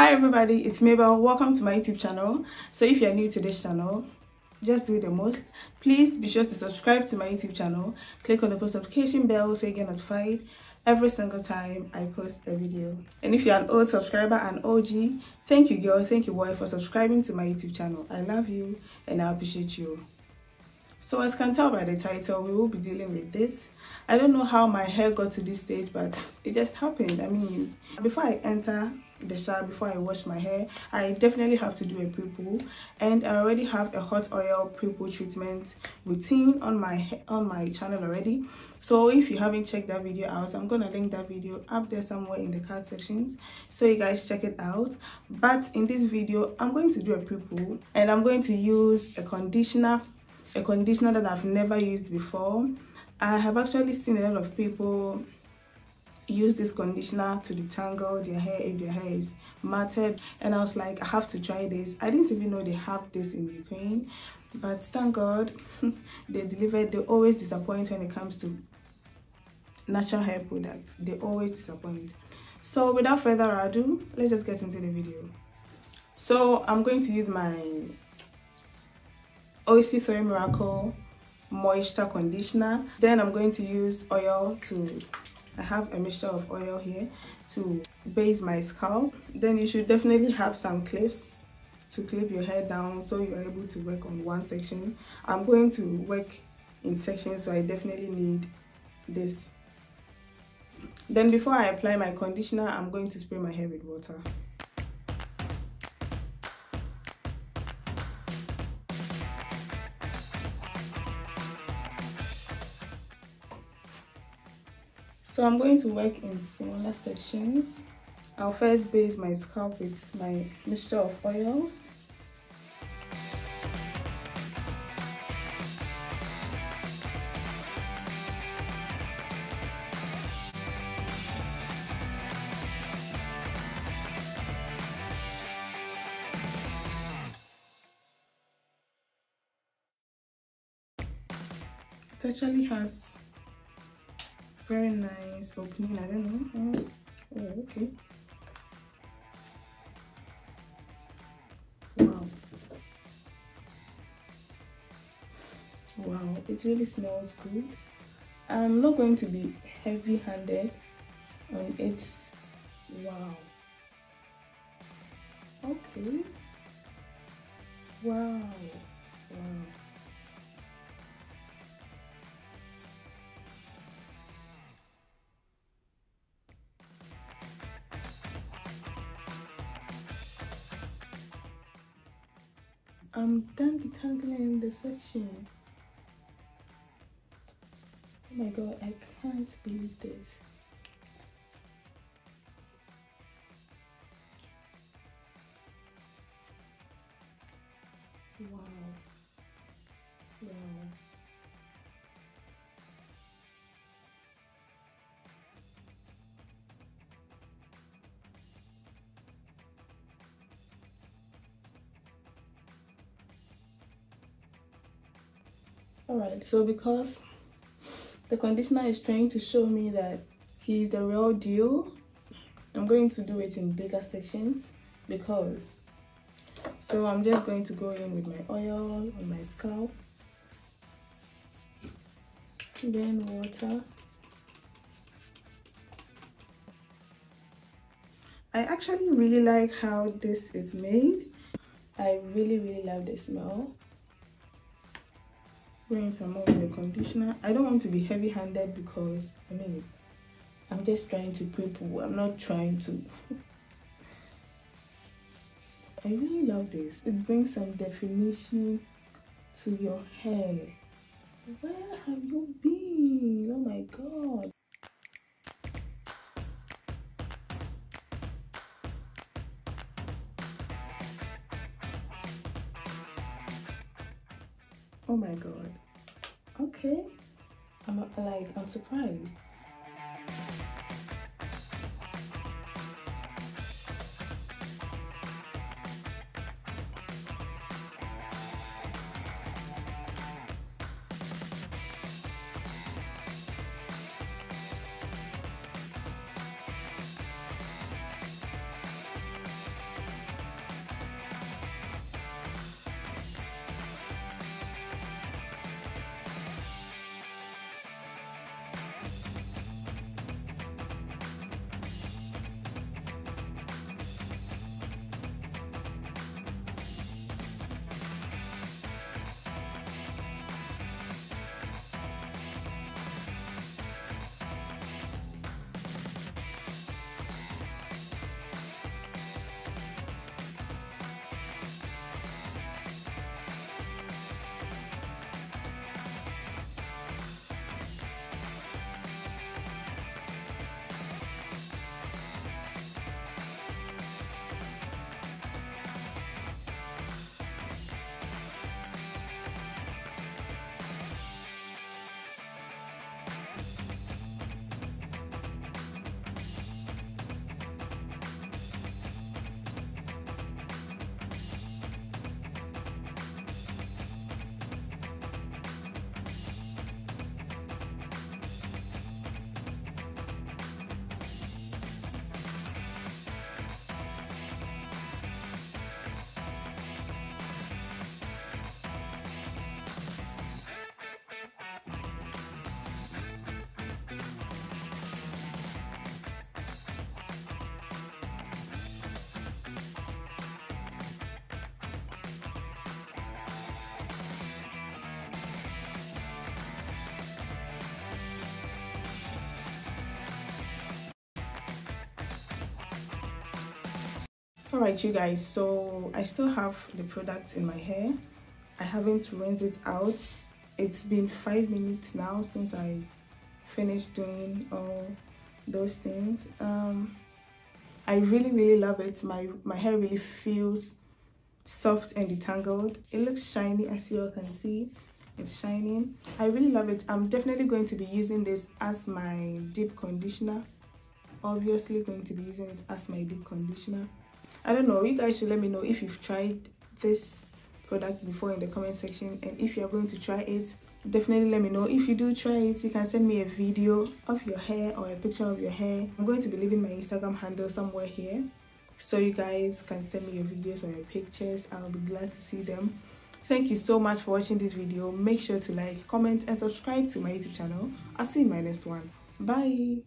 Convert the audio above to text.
hi everybody. It's mabel. Welcome to my youtube channel. So if you're new to this channel just do the most. Please be sure to subscribe to my youtube channel. Click on the post notification bell so you get notified every single time i post a video. And if you're an old subscriber and og thank you girl. Thank you boy for subscribing to my youtube channel. I love you and i appreciate you. So as can tell by the title we will be dealing with this. I don't know how my hair got to this stage but it just happened. I mean before i enter the shower before I wash my hair I definitely have to do a pre-poo and I already have a hot oil pre-poo treatment routine on my on my channel already. So if you haven't checked that video out I'm gonna link that video up there somewhere in the card sections. So you guys check it out. But in this video I'm going to do a pre-poo and I'm going to use a conditioner a conditioner that I've never used before. I have actually seen a lot of people use this conditioner to detangle their hair if their hair is matted. And i was like i have to try this. I didn't even know they have this in ukraine. But thank god they delivered. They always disappoint when it comes to natural hair products. They always disappoint. So without further ado let's just get into the video. So i'm going to use my Aussie fairy miracle moisture conditioner. Then i'm going to use oil to I have a mixture of oil here to base my scalp. Then you should definitely have some clips to clip your hair down so you're able to work on one section. I'm going to work in sections so I definitely need this. Then before I apply my conditioner, I'm going to spray my hair with water. So I'm going to work in smaller sections. I'll first base my scalp with my mixture of oils. It actually has very nice opening i don't know. Oh, oh okay. Wow. Wow it really smells good. I'm not going to be heavy handed on it. Wow. Okay. Wow. Wow I'm done detangling the section. Oh my god, I can't believe this. Wow. All right so because the conditioner is trying to show me that he's the real deal i'm going to do it in bigger sections because so i'm just going to go in with my oil on my scalp then water. I actually really like how this is made. I really really love the smell wearing some more of the conditioner. I don't want to be heavy-handed because i mean i'm just trying to pre-poo i'm not trying to. I really love this. It brings some definition to your hair. Where have you been? Oh my god oh my god. Okay. I'm like i'm surprised all right you guys so i still have the product in my hair. I haven't rinsed it out. It's been five minutes now since i finished doing all those things. Um i really really love it. My my hair really feels soft and detangled. It looks shiny as you all can see. It's shining. I really love it. I'm definitely going to be using this as my deep conditioner. Obviously going to be using it as my deep conditioner i don't know you guys should let me know if you've tried this product before in the comment section and if you're going to try it definitely let me know. If you do try it you can send me a video of your hair or a picture of your hair. I'm going to be leaving my instagram handle somewhere here so you guys can send me your videos or your pictures. I'll be glad to see them. Thank you so much for watching this video. Make sure to like comment and subscribe to my youtube channel. I'll see you in my next one. Bye